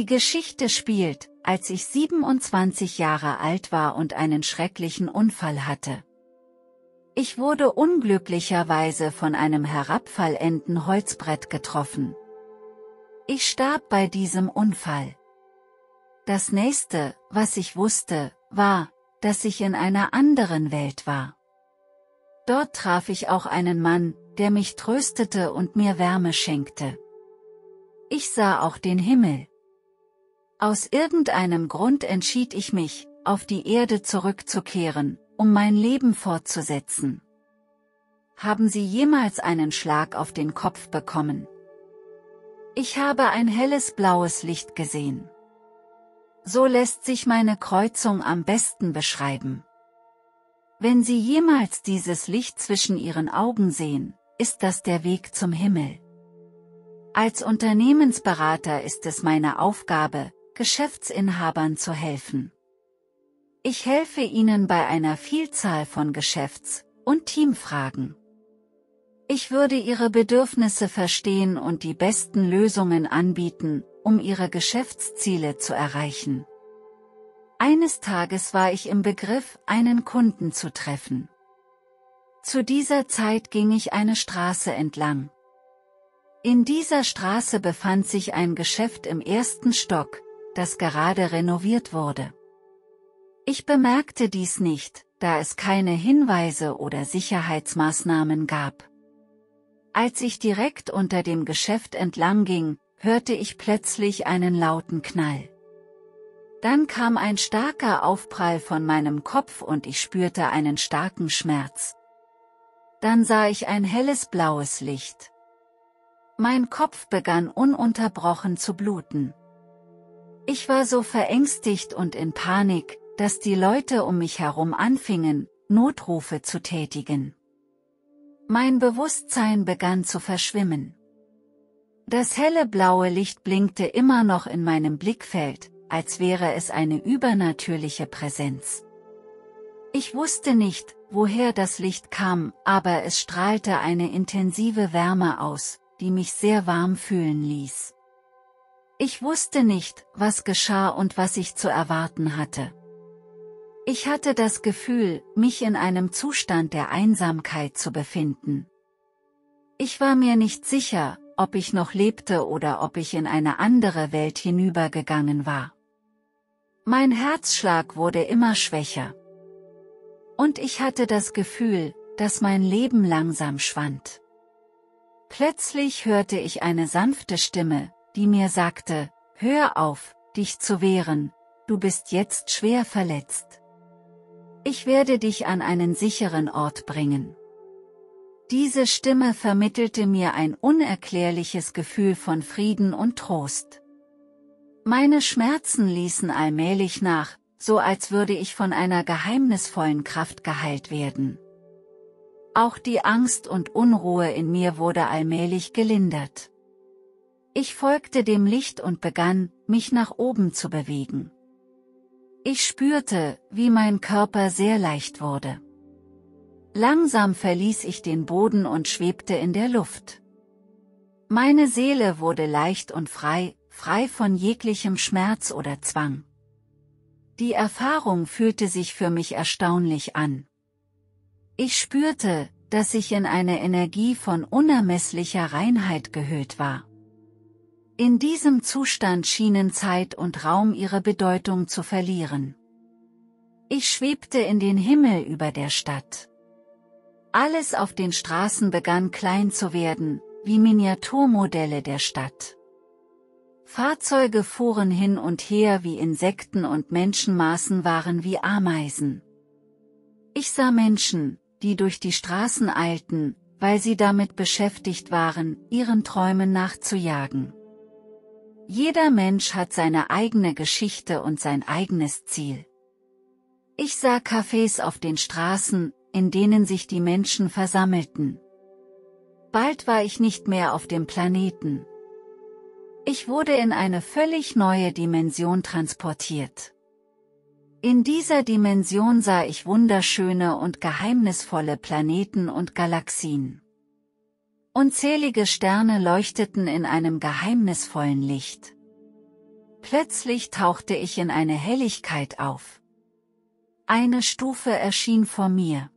Die Geschichte spielt, als ich 27 Jahre alt war und einen schrecklichen Unfall hatte. Ich wurde unglücklicherweise von einem herabfallenden Holzbrett getroffen. Ich starb bei diesem Unfall. Das nächste, was ich wusste, war, dass ich in einer anderen Welt war. Dort traf ich auch einen Mann, der mich tröstete und mir Wärme schenkte. Ich sah auch den Himmel. Aus irgendeinem Grund entschied ich mich, auf die Erde zurückzukehren, um mein Leben fortzusetzen. Haben Sie jemals einen Schlag auf den Kopf bekommen? Ich habe ein helles blaues Licht gesehen. So lässt sich meine Kreuzung am besten beschreiben. Wenn Sie jemals dieses Licht zwischen Ihren Augen sehen, ist das der Weg zum Himmel. Als Unternehmensberater ist es meine Aufgabe, Geschäftsinhabern zu helfen. Ich helfe Ihnen bei einer Vielzahl von Geschäfts- und Teamfragen. Ich würde Ihre Bedürfnisse verstehen und die besten Lösungen anbieten, um Ihre Geschäftsziele zu erreichen. Eines Tages war ich im Begriff, einen Kunden zu treffen. Zu dieser Zeit ging ich eine Straße entlang. In dieser Straße befand sich ein Geschäft im ersten Stock, das gerade renoviert wurde. Ich bemerkte dies nicht, da es keine Hinweise oder Sicherheitsmaßnahmen gab. Als ich direkt unter dem Geschäft entlang ging, hörte ich plötzlich einen lauten Knall. Dann kam ein starker Aufprall von meinem Kopf und ich spürte einen starken Schmerz. Dann sah ich ein helles blaues Licht. Mein Kopf begann ununterbrochen zu bluten. Ich war so verängstigt und in Panik, dass die Leute um mich herum anfingen, Notrufe zu tätigen. Mein Bewusstsein begann zu verschwimmen. Das helle blaue Licht blinkte immer noch in meinem Blickfeld, als wäre es eine übernatürliche Präsenz. Ich wusste nicht, woher das Licht kam, aber es strahlte eine intensive Wärme aus, die mich sehr warm fühlen ließ. Ich wusste nicht, was geschah und was ich zu erwarten hatte. Ich hatte das Gefühl, mich in einem Zustand der Einsamkeit zu befinden. Ich war mir nicht sicher, ob ich noch lebte oder ob ich in eine andere Welt hinübergegangen war. Mein Herzschlag wurde immer schwächer. Und ich hatte das Gefühl, dass mein Leben langsam schwand. Plötzlich hörte ich eine sanfte Stimme, die mir sagte, hör auf, dich zu wehren, du bist jetzt schwer verletzt. Ich werde dich an einen sicheren Ort bringen. Diese Stimme vermittelte mir ein unerklärliches Gefühl von Frieden und Trost. Meine Schmerzen ließen allmählich nach, so als würde ich von einer geheimnisvollen Kraft geheilt werden. Auch die Angst und Unruhe in mir wurde allmählich gelindert. Ich folgte dem Licht und begann, mich nach oben zu bewegen. Ich spürte, wie mein Körper sehr leicht wurde. Langsam verließ ich den Boden und schwebte in der Luft. Meine Seele wurde leicht und frei, frei von jeglichem Schmerz oder Zwang. Die Erfahrung fühlte sich für mich erstaunlich an. Ich spürte, dass ich in eine Energie von unermesslicher Reinheit gehüllt war. In diesem Zustand schienen Zeit und Raum ihre Bedeutung zu verlieren. Ich schwebte in den Himmel über der Stadt. Alles auf den Straßen begann klein zu werden, wie Miniaturmodelle der Stadt. Fahrzeuge fuhren hin und her wie Insekten und Menschenmaßen waren wie Ameisen. Ich sah Menschen, die durch die Straßen eilten, weil sie damit beschäftigt waren, ihren Träumen nachzujagen. Jeder Mensch hat seine eigene Geschichte und sein eigenes Ziel. Ich sah Cafés auf den Straßen, in denen sich die Menschen versammelten. Bald war ich nicht mehr auf dem Planeten. Ich wurde in eine völlig neue Dimension transportiert. In dieser Dimension sah ich wunderschöne und geheimnisvolle Planeten und Galaxien. Unzählige Sterne leuchteten in einem geheimnisvollen Licht. Plötzlich tauchte ich in eine Helligkeit auf. Eine Stufe erschien vor mir.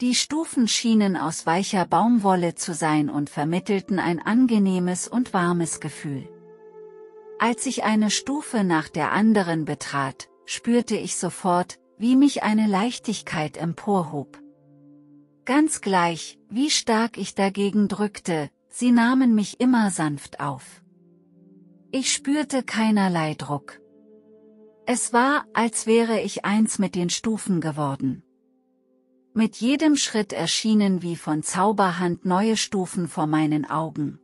Die Stufen schienen aus weicher Baumwolle zu sein und vermittelten ein angenehmes und warmes Gefühl. Als ich eine Stufe nach der anderen betrat, spürte ich sofort, wie mich eine Leichtigkeit emporhob. Ganz gleich, wie stark ich dagegen drückte, sie nahmen mich immer sanft auf. Ich spürte keinerlei Druck. Es war, als wäre ich eins mit den Stufen geworden. Mit jedem Schritt erschienen wie von Zauberhand neue Stufen vor meinen Augen,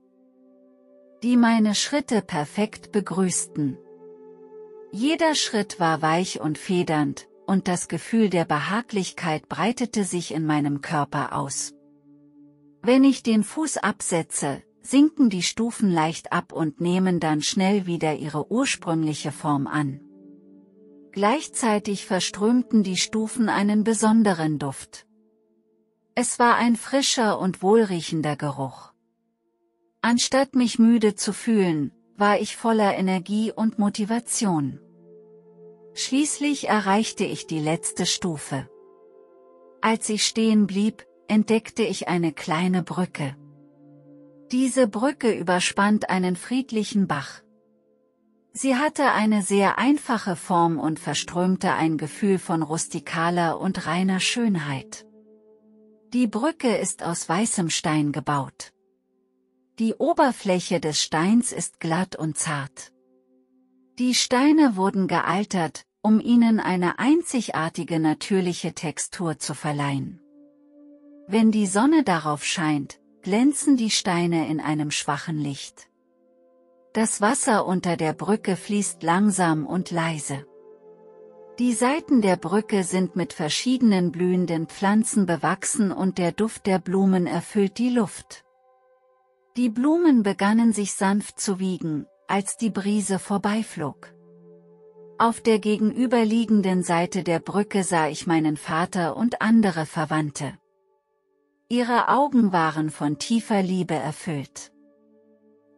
die meine Schritte perfekt begrüßten. Jeder Schritt war weich und federnd, und das Gefühl der Behaglichkeit breitete sich in meinem Körper aus. Wenn ich den Fuß absetze, sinken die Stufen leicht ab und nehmen dann schnell wieder ihre ursprüngliche Form an. Gleichzeitig verströmten die Stufen einen besonderen Duft. Es war ein frischer und wohlriechender Geruch. Anstatt mich müde zu fühlen, war ich voller Energie und Motivation. Schließlich erreichte ich die letzte Stufe. Als ich stehen blieb, entdeckte ich eine kleine Brücke. Diese Brücke überspannt einen friedlichen Bach. Sie hatte eine sehr einfache Form und verströmte ein Gefühl von rustikaler und reiner Schönheit. Die Brücke ist aus weißem Stein gebaut. Die Oberfläche des Steins ist glatt und zart. Die Steine wurden gealtert, um ihnen eine einzigartige natürliche Textur zu verleihen. Wenn die Sonne darauf scheint, glänzen die Steine in einem schwachen Licht. Das Wasser unter der Brücke fließt langsam und leise. Die Seiten der Brücke sind mit verschiedenen blühenden Pflanzen bewachsen und der Duft der Blumen erfüllt die Luft. Die Blumen begannen sich sanft zu wiegen, als die Brise vorbeiflog. Auf der gegenüberliegenden Seite der Brücke sah ich meinen Vater und andere Verwandte. Ihre Augen waren von tiefer Liebe erfüllt.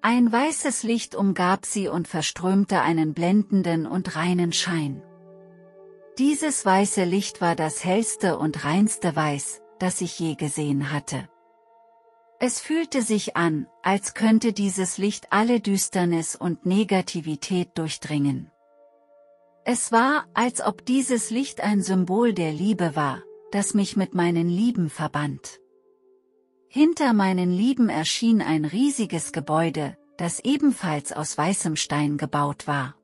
Ein weißes Licht umgab sie und verströmte einen blendenden und reinen Schein. Dieses weiße Licht war das hellste und reinste Weiß, das ich je gesehen hatte. Es fühlte sich an, als könnte dieses Licht alle Düsternis und Negativität durchdringen. Es war, als ob dieses Licht ein Symbol der Liebe war, das mich mit meinen Lieben verband. Hinter meinen Lieben erschien ein riesiges Gebäude, das ebenfalls aus weißem Stein gebaut war.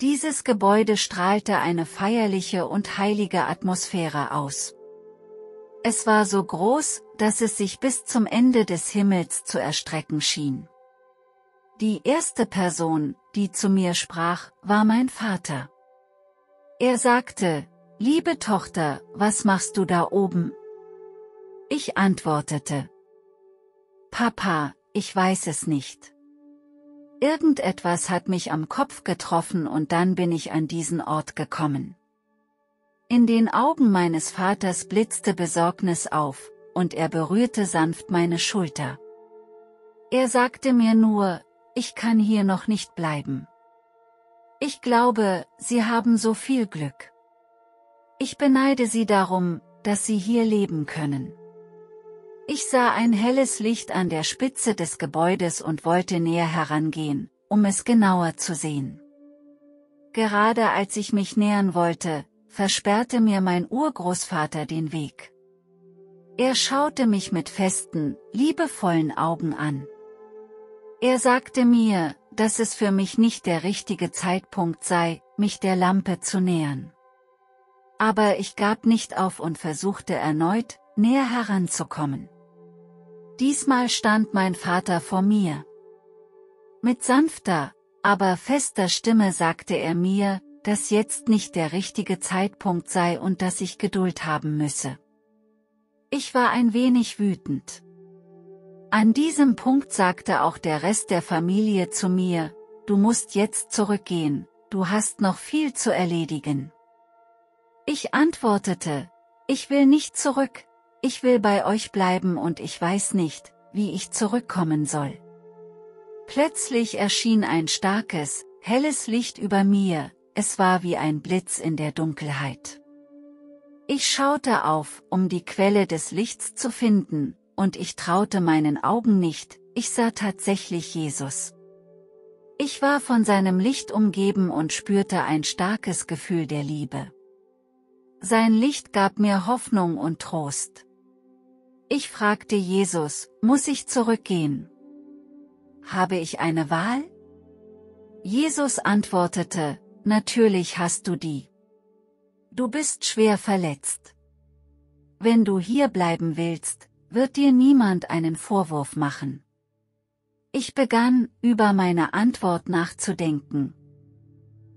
Dieses Gebäude strahlte eine feierliche und heilige Atmosphäre aus. Es war so groß, dass es sich bis zum Ende des Himmels zu erstrecken schien. Die erste Person, die zu mir sprach, war mein Vater. Er sagte, Liebe Tochter, was machst du da oben? Ich antwortete. Papa, ich weiß es nicht. Irgendetwas hat mich am Kopf getroffen und dann bin ich an diesen Ort gekommen. In den Augen meines Vaters blitzte Besorgnis auf, und er berührte sanft meine Schulter. Er sagte mir nur, ich kann hier noch nicht bleiben. Ich glaube, Sie haben so viel Glück. Ich beneide Sie darum, dass Sie hier leben können. Ich sah ein helles Licht an der Spitze des Gebäudes und wollte näher herangehen, um es genauer zu sehen. Gerade als ich mich nähern wollte, versperrte mir mein Urgroßvater den Weg. Er schaute mich mit festen, liebevollen Augen an. Er sagte mir, dass es für mich nicht der richtige Zeitpunkt sei, mich der Lampe zu nähern. Aber ich gab nicht auf und versuchte erneut, näher heranzukommen. Diesmal stand mein Vater vor mir. Mit sanfter, aber fester Stimme sagte er mir, dass jetzt nicht der richtige Zeitpunkt sei und dass ich Geduld haben müsse. Ich war ein wenig wütend. An diesem Punkt sagte auch der Rest der Familie zu mir, du musst jetzt zurückgehen, du hast noch viel zu erledigen. Ich antwortete, ich will nicht zurück, ich will bei euch bleiben und ich weiß nicht, wie ich zurückkommen soll. Plötzlich erschien ein starkes, helles Licht über mir, es war wie ein Blitz in der Dunkelheit. Ich schaute auf, um die Quelle des Lichts zu finden, und ich traute meinen Augen nicht, ich sah tatsächlich Jesus. Ich war von seinem Licht umgeben und spürte ein starkes Gefühl der Liebe. Sein Licht gab mir Hoffnung und Trost. Ich fragte Jesus, muss ich zurückgehen? Habe ich eine Wahl? Jesus antwortete, natürlich hast du die. Du bist schwer verletzt. Wenn du hier bleiben willst, wird dir niemand einen Vorwurf machen. Ich begann, über meine Antwort nachzudenken.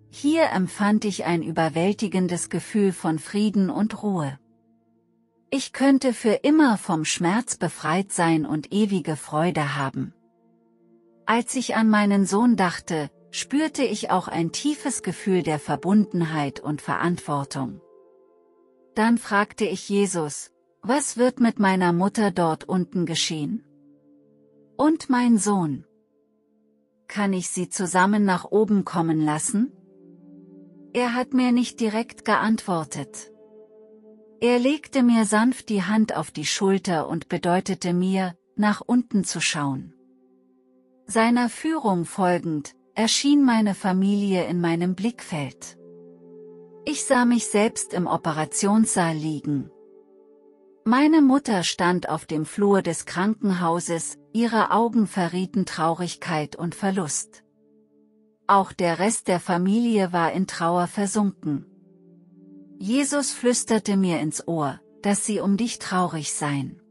Hier empfand ich ein überwältigendes Gefühl von Frieden und Ruhe. Ich könnte für immer vom Schmerz befreit sein und ewige Freude haben. Als ich an meinen Sohn dachte, spürte ich auch ein tiefes Gefühl der Verbundenheit und Verantwortung. Dann fragte ich Jesus, was wird mit meiner Mutter dort unten geschehen? Und mein Sohn. Kann ich sie zusammen nach oben kommen lassen? Er hat mir nicht direkt geantwortet. Er legte mir sanft die Hand auf die Schulter und bedeutete mir, nach unten zu schauen. Seiner Führung folgend, erschien meine Familie in meinem Blickfeld. Ich sah mich selbst im Operationssaal liegen, meine Mutter stand auf dem Flur des Krankenhauses, ihre Augen verrieten Traurigkeit und Verlust. Auch der Rest der Familie war in Trauer versunken. Jesus flüsterte mir ins Ohr, dass sie um dich traurig seien.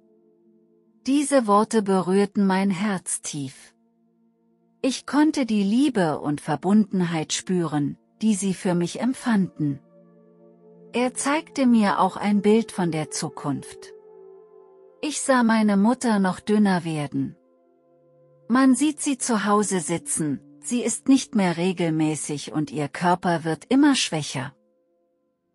Diese Worte berührten mein Herz tief. Ich konnte die Liebe und Verbundenheit spüren, die sie für mich empfanden. Er zeigte mir auch ein Bild von der Zukunft. Ich sah meine Mutter noch dünner werden. Man sieht sie zu Hause sitzen, sie ist nicht mehr regelmäßig und ihr Körper wird immer schwächer.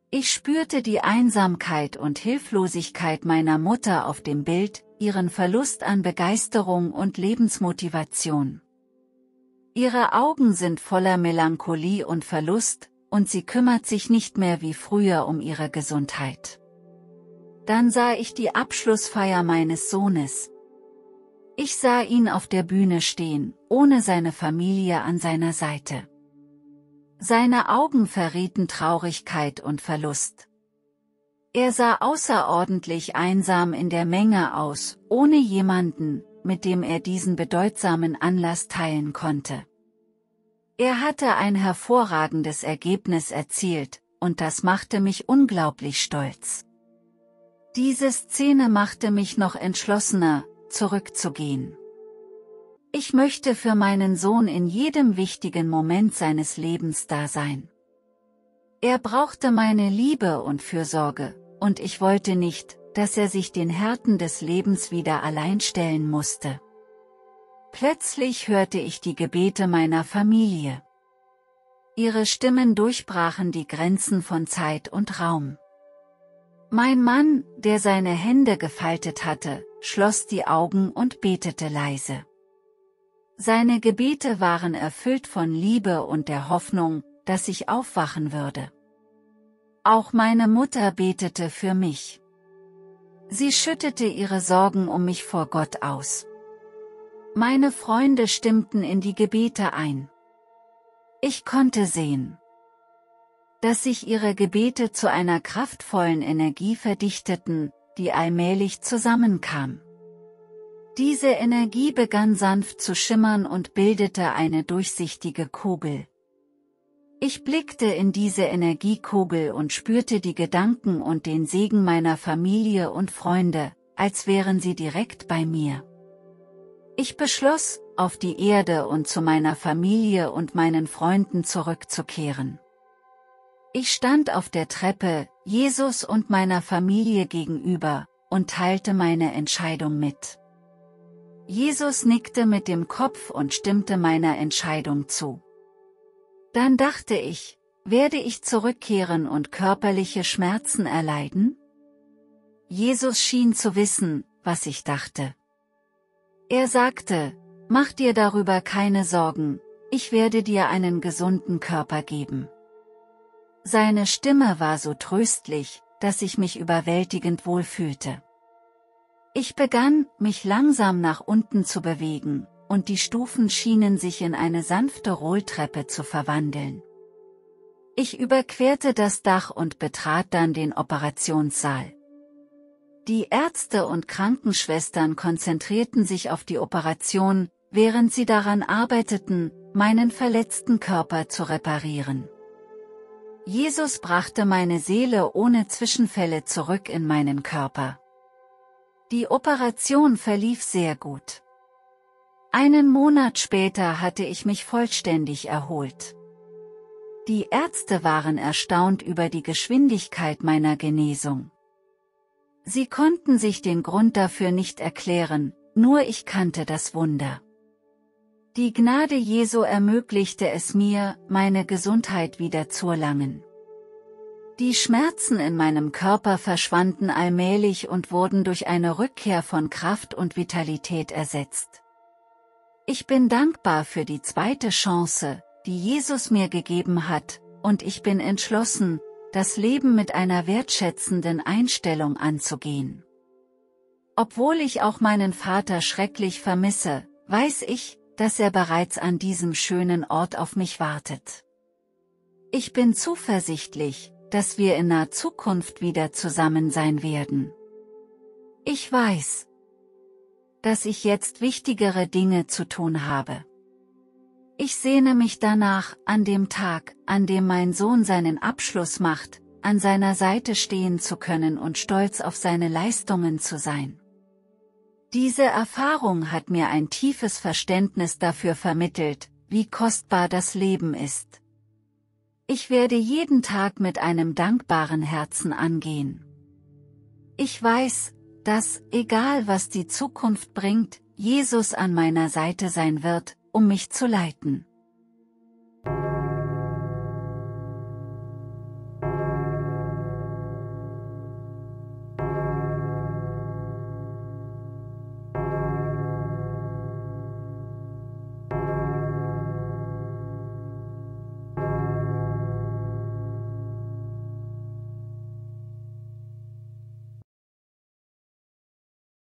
Ich spürte die Einsamkeit und Hilflosigkeit meiner Mutter auf dem Bild, ihren Verlust an Begeisterung und Lebensmotivation. Ihre Augen sind voller Melancholie und Verlust, und sie kümmert sich nicht mehr wie früher um ihre Gesundheit. Dann sah ich die Abschlussfeier meines Sohnes. Ich sah ihn auf der Bühne stehen, ohne seine Familie an seiner Seite. Seine Augen verrieten Traurigkeit und Verlust. Er sah außerordentlich einsam in der Menge aus, ohne jemanden, mit dem er diesen bedeutsamen Anlass teilen konnte. Er hatte ein hervorragendes Ergebnis erzielt, und das machte mich unglaublich stolz. Diese Szene machte mich noch entschlossener, zurückzugehen. Ich möchte für meinen Sohn in jedem wichtigen Moment seines Lebens da sein. Er brauchte meine Liebe und Fürsorge, und ich wollte nicht, dass er sich den Härten des Lebens wieder allein stellen musste. Plötzlich hörte ich die Gebete meiner Familie. Ihre Stimmen durchbrachen die Grenzen von Zeit und Raum. Mein Mann, der seine Hände gefaltet hatte, schloss die Augen und betete leise. Seine Gebete waren erfüllt von Liebe und der Hoffnung, dass ich aufwachen würde. Auch meine Mutter betete für mich. Sie schüttete ihre Sorgen um mich vor Gott aus. Meine Freunde stimmten in die Gebete ein. Ich konnte sehen, dass sich ihre Gebete zu einer kraftvollen Energie verdichteten, die allmählich zusammenkam. Diese Energie begann sanft zu schimmern und bildete eine durchsichtige Kugel. Ich blickte in diese Energiekugel und spürte die Gedanken und den Segen meiner Familie und Freunde, als wären sie direkt bei mir. Ich beschloss, auf die Erde und zu meiner Familie und meinen Freunden zurückzukehren. Ich stand auf der Treppe, Jesus und meiner Familie gegenüber, und teilte meine Entscheidung mit. Jesus nickte mit dem Kopf und stimmte meiner Entscheidung zu. Dann dachte ich, werde ich zurückkehren und körperliche Schmerzen erleiden? Jesus schien zu wissen, was ich dachte. Er sagte, mach dir darüber keine Sorgen, ich werde dir einen gesunden Körper geben. Seine Stimme war so tröstlich, dass ich mich überwältigend wohlfühlte. Ich begann, mich langsam nach unten zu bewegen, und die Stufen schienen sich in eine sanfte Rolltreppe zu verwandeln. Ich überquerte das Dach und betrat dann den Operationssaal. Die Ärzte und Krankenschwestern konzentrierten sich auf die Operation, während sie daran arbeiteten, meinen verletzten Körper zu reparieren. Jesus brachte meine Seele ohne Zwischenfälle zurück in meinen Körper. Die Operation verlief sehr gut. Einen Monat später hatte ich mich vollständig erholt. Die Ärzte waren erstaunt über die Geschwindigkeit meiner Genesung. Sie konnten sich den Grund dafür nicht erklären, nur ich kannte das Wunder. Die Gnade Jesu ermöglichte es mir, meine Gesundheit wieder zu erlangen. Die Schmerzen in meinem Körper verschwanden allmählich und wurden durch eine Rückkehr von Kraft und Vitalität ersetzt. Ich bin dankbar für die zweite Chance, die Jesus mir gegeben hat, und ich bin entschlossen, das Leben mit einer wertschätzenden Einstellung anzugehen. Obwohl ich auch meinen Vater schrecklich vermisse, weiß ich, dass er bereits an diesem schönen Ort auf mich wartet. Ich bin zuversichtlich, dass wir in naher Zukunft wieder zusammen sein werden. Ich weiß, dass ich jetzt wichtigere Dinge zu tun habe. Ich sehne mich danach, an dem Tag, an dem mein Sohn seinen Abschluss macht, an seiner Seite stehen zu können und stolz auf seine Leistungen zu sein. Diese Erfahrung hat mir ein tiefes Verständnis dafür vermittelt, wie kostbar das Leben ist. Ich werde jeden Tag mit einem dankbaren Herzen angehen. Ich weiß, dass, egal was die Zukunft bringt, Jesus an meiner Seite sein wird, um mich zu leiten.